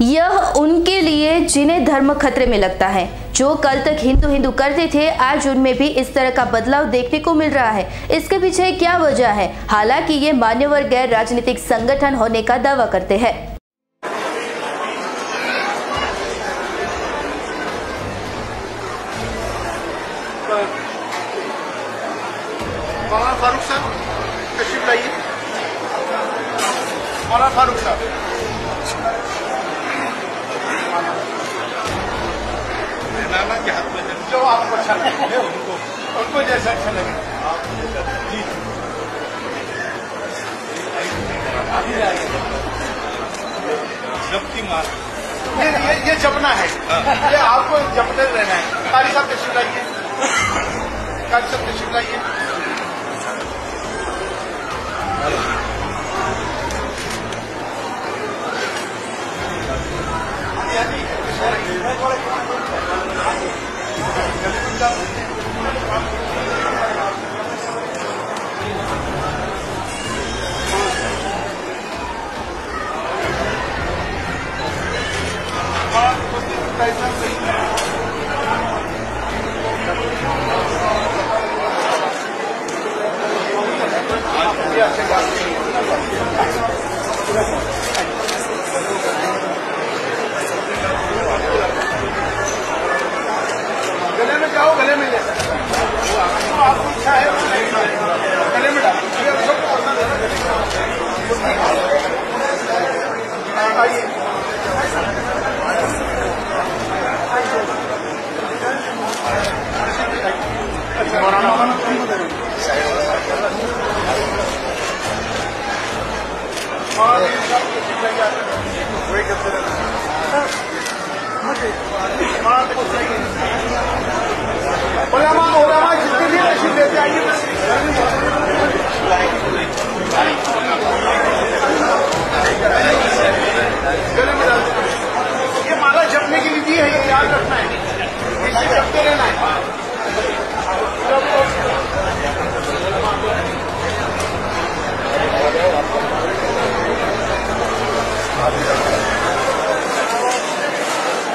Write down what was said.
यह उनके लिए जिन्हें धर्म खतरे में लगता है। जो कल तक हिंदू हिंदू करते थे, आज उनमें भी इस तरह का बदलाव देखने को मिल रहा है। इसके पीछे क्या वजह है? हालाँकि ये मान्यवर गैर राजनीतिक संगठन होने का दावा करते हैं। फारूक साहब, तशरीफ़ लाइए। फारूक साहब नाना के हाथ में जो आपको अच्छा लगे उनको उनको जैसा अच्छा लगे जी। जबकि मार ये ये ये जपना है। ये आपको जपते रहना है। कारी साहब तशरीफ़ लाइए। कारी साहब तशरीफ़ लाइए। Gracias. Wake up to the